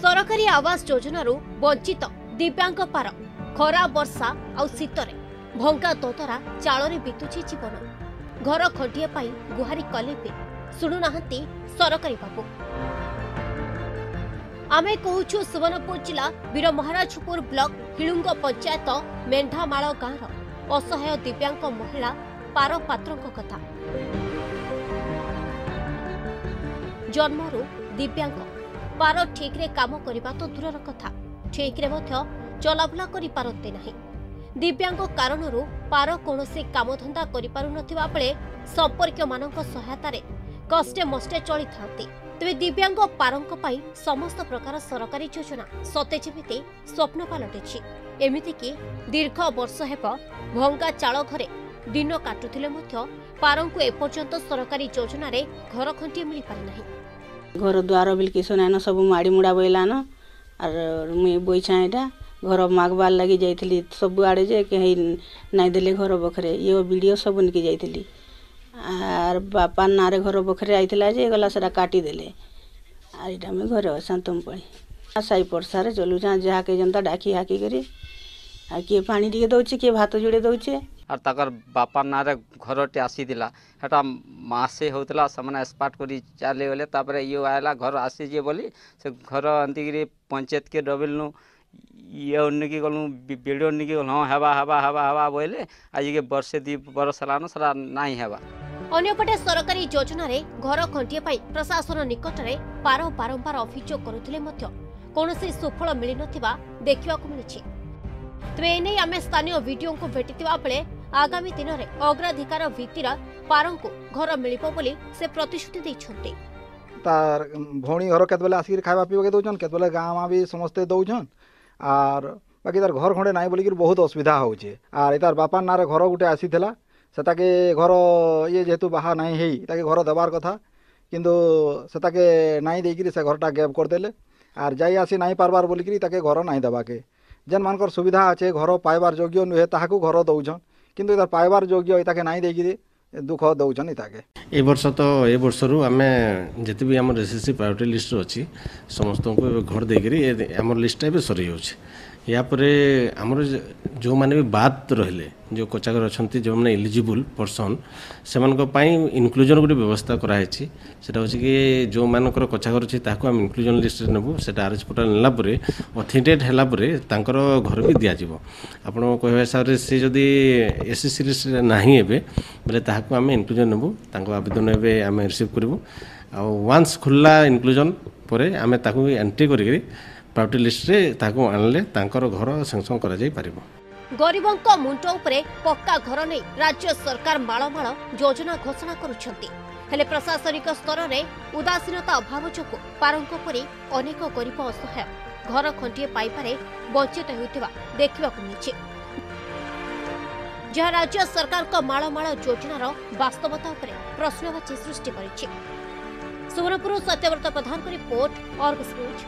ସରକାରୀ ଆବାସ ଯୋଜନାରୁ ବଞ୍ଚିତ ଦିବ୍ୟାଙ୍ଗ ପାର ଖରା ବର୍ଷା ଆଉ ଶୀତରେ ଭଙ୍ଗା ଦୋଦରା ଚାଳରେ ବିତୁଛି ଜୀବନ। ଘର ଖଣ୍ଡିଏ ପାଇଁ ଗୁହାରି କଲେ ବି ଶୁଣୁନାହାନ୍ତି ସରକାରୀ ବାବୁ। ଆମେ କହୁଛୁ ସୁବର୍ଣ୍ଣପୁର ଜିଲ୍ଲା ବୀର ମହାରାଜପୁର ବ୍ଲକ ହିଳୁଙ୍ଗ ପଞ୍ଚାୟତ ମେଣ୍ଢାମାଳ ଗାଁର ଅସହାୟ ଦିବ୍ୟାଙ୍ଗ ମହିଳା ପାର ପାତ୍ରଙ୍କ କଥା। ଜନ୍ମରୁ ଦିବ୍ୟାଙ୍ଗ। ପାର ଠିକ୍ରେ କାମ କରିବା ତ ଦୂରର କଥା। ଠିକ୍ରେ ମଧ୍ୟ ଚଲାବୁଲା କରିପାରନ୍ତି ନାହିଁ। ଦିବ୍ୟାଙ୍ଗ କାରଣରୁ ପାର କୌଣସି କାମଧନ୍ଦା କରିପାରୁନଥିବା ବେଳେ ସମ୍ପର୍କୀୟମାନଙ୍କ ସହାୟତାରେ କଷ୍ଟେ ମଷ୍ଟେ ଚଳିଥାନ୍ତି। ତେବେ ଦିବ୍ୟାଙ୍ଗ ପାରଙ୍କ ପାଇଁ ସମସ୍ତ ପ୍ରକାର ସରକାରୀ ଯୋଜନା ସତେ ଯେମିତି ସ୍ୱପ୍ନ ପାଲଟିଛି। ଏମିତିକି ଦୀର୍ଘ ବର୍ଷ ହେବ ଭଙ୍ଗା ଚାଳ ଘରେ ଦିନ କାଟୁଥିଲେ ମଧ୍ୟ ପାରଙ୍କୁ ଏପର୍ଯ୍ୟନ୍ତ ସରକାରୀ ଯୋଜନାରେ ଘର ଖଣ୍ଡିଏ ମିଳିପାରିନାହିଁ ଘର ଦ୍ୱାର ବିଲ୍ କିସ ନାଇନ ସବୁ ମାଡ଼ି ମୁଡ଼ା ବଇଲାନ ଆର୍ ମୁଇଁ ବଇଛାଁ ଏଇଟା ଘର ମାଗବାର୍ ଲାଗି ଯାଇଥିଲି ସବୁଆଡ଼େ ଯେ କେହି ନାଇଁ ଦେଲେ ଘର ବଖରେ ଇଏ ବିଡ଼ିଓ ସବୁ ନିକି ଯାଇଥିଲି ଆର୍ ବାପାର ନାଁରେ ଘର ବଖରେ ଆଇଥିଲା ଯେ ଗଲା ସେଟା କାଟିଦେଲେ ଆର୍ ଏଇଟା ମୁଇଁ ଘରେ ଅଛାଁ ତୁମ ପଣି ସାଇ ପଡ଼ଶାରେ ଚଲୁଛାଁ ଯାହାକେ ଯେନ୍ତା ଡାକି ହାକି କରି ଆଉ କିଏ ପାଣି ଟିକେ ଦଉଛେ କିଏ ଭାତ ଯୋଡ଼େ ଦଉଛେ আর তাকর বাপা নাঁরে ঘরটে আসিলা সেটা মাসে হোলা সে এক্সপার্ট করে চালিগলে তাপরে ইয়ে আইলা ঘর আসিছে বলি সে ঘর এমতিকি পঞ্চায়েতকে ডবিলনু ଇଏ ନିକି ଗଲୁ ଭିଡ଼ିଓ ନିକି ଗଲୁ ହଁ ହେବା ହେବା ହେବା ହେବା ବୋଇଲେ ଆଜିକେ ବର୍ଷେ ଦୁଇ ବର୍ଷ ହେଲାନ ସେଟା ନାଇଁ ହେବା ଅନ୍ୟପଟେ ସରକାରୀ ଯୋଜନାରେ ଘର ଖଣ୍ଟିଏ ପାଇଁ ପ୍ରଶାସନ ନିକଟରେ ପାର ବାରମ୍ବାର ଅଭିଯୋଗ କରୁଥିଲେ ମଧ୍ୟ କୌଣସି ସୁଫଳ ମିଳିନଥିବା ଦେଖିବାକୁ ମିଳିଛି ତେବେ ଏନେଇ ଆମେ ସ୍ଥାନୀୟ ଭିଡ଼ିଓଙ୍କୁ ଭେଟିଥିବା ବେଳେ ଆଗାମୀ ଦିନରେ ଅଗ୍ରାଧିକାର ଭିତ୍ତିର ପାରଙ୍କୁ ଘର ମିଳିବ ବୋଲି ସେ ପ୍ରତିଶ୍ରୁତି ଦେଇଛନ୍ତି ତାର୍ ଭଉଣୀ ଘର କେତେବେଲେ ଆସିକିରି ଖାଇବା ପିଇବାକେ ଦଉଛନ୍ କେତେବେଲେ ଗାଁ ମାଁ ବି ସମସ୍ତେ ଦଉଛନ୍ ଆର୍ ବାକି ତାର୍ ଘର ଖଣ୍ଡେ ନାହିଁ ବୋଲିକିରି ବହୁତ ଅସୁବିଧା ହଉଛେ ଆର୍ ଏ ତାର୍ ବାପାର ନାଁରେ ଘର ଗୋଟେ ଆସିଥିଲା ସେଟାକେ ଘର ଇଏ ଯେହେତୁ ବାହା ନାହିଁ ହେଇ ତାକେ ଘର ଦେବାର୍ କଥା କିନ୍ତୁ ସେଟାକେ ନାଇଁ ଦେଇକିରି ସେ ଘରଟା ଗ୍ୟାପ୍ କରିଦେଲେ ଆର୍ ଯାଇ ଆସି ନାଇଁ ପାରବାର୍ ବୋଲିକିରି ତାକେ ଘର ନାଇଁ ଦେବାକେ। ଯେନ୍ମାନଙ୍କର ସୁବିଧା ଅଛେ ଘର ପାଇବାର୍ ଯୋଗ୍ୟ ନୁହେଁ ତାହାକୁ ଘର ଦଉଛନ୍। କିନ୍ତୁ ତାର୍ ପାଇବାର୍ ଯୋଗ୍ୟ ତାକେ ନାଇଁ ଦେଇକିରି ଦୁଃଖ ଦଉଛନ୍ ତାକେ ଏ ବର୍ଷ ତ ଏ ବର୍ଷରୁ ଆମେ ଯେତେ ବି ଆମର ଏସ୍ ଏସ୍ ସି ପ୍ରାୟୋରିଟି ଲିଷ୍ଟରେ ଅଛି ସମସ୍ତଙ୍କୁ ଏବେ ଘର ଦେଇକରି ଏ ଆମର ଲିଷ୍ଟଟା ଏବେ ସରିଯାଉଛି। ୟା ପରେ ଆମର ଯେ- ଯେଉଁମାନେ ବି ବାଦ୍ ରହିଲେ ଯେଉଁ କୋଚାଗର ଅଛନ୍ତି ଯେଉଁମାନେ ଏଲିଜିବୁଲ୍ ପର୍ସନ୍ ସେମାନଙ୍କ ପାଇଁ ଇନକ୍ଲୁଜନ୍ ଗୋଟେ ବ୍ୟବସ୍ଥା କରାହେଇଛି। ସେଟା ହେଉଛି କି ଯେଉଁମାନଙ୍କର କୋଚାଗର ଅଛି ତାହାକୁ ଆମେ ଇନକ୍ଲୁଜନ୍ ଲିଷ୍ଟରେ ନେବୁ। ସେଟା ଆର୍ ଏଚ୍ ପୋର୍ଟାଲ୍ ନେଲା ପରେ ଅଥେଣ୍ଟେଡ୍ ହେଲା ପରେ ତାଙ୍କର ଘର ବି ଦିଆଯିବ। ଆପଣ କହିବା ହିସାବରେ ସେ ଯଦି ଏସ୍ ଏସ୍ ସି ଲିଷ୍ଟରେ ନାହିଁ ଏବେ ବୋଲେ ତାହାକୁ ଆମେ ଇନକ୍ଲୁଜନ୍ ନେବୁ। ତାଙ୍କ ଆବେଦନ ଏବେ ଆମେ ରିସିଭ୍ କରିବୁ। ଆଉ ୱାନ୍ସ ଖୋଲିଲା ଇନକ୍ଲୁଜନ୍ ପରେ ଆମେ ତାକୁ ଏଣ୍ଟ୍ରି କରିକିରି ପ୍ରାୟୋରିଟି ଲିଷ୍ଟରେ ତାକୁ ଆଣିଲେ ତାଙ୍କର ଘର ସାଙ୍ଗସଙ୍ଗ କରାଯାଇ ପାରିବ ଗରିବଙ୍କ ମୁଣ୍ଡ ଉପରେ ପକ୍କା ଘର ନେଇ ରାଜ୍ୟ ସରକାର ମାଳମାଳ ଯୋଜନା ଘୋଷଣା କରୁଛନ୍ତି। ହେଲେ ପ୍ରଶାସନିକ ସ୍ତରରେ ଉଦାସୀନତା ଅଭାବ ଯୋଗୁଁ ପାରଙ୍କ ପରି ଅନେକ ଗରିବ ଅସହାୟ ଘର ଖଣ୍ଡିଏ ପାଇବାରେ ବଞ୍ଚିତ ହେଉଥିବା ଦେଖିବାକୁ ମିଳିଛି। ଯାହା ରାଜ୍ୟ ସରକାରଙ୍କ ମାଳମାଳ ଯୋଜନାର ବାସ୍ତବତା ଉପରେ ପ୍ରଶ୍ନବାଚୀ ସୃଷ୍ଟି କରିଛି। ସୁବର୍ଣ୍ଣପୁର ସତ୍ୟବ୍ରତ ପ୍ରଧାନଙ୍କ ରିପୋର୍ଟ ଅର୍ଗସ୍ ନ୍ୟୁଜ୍।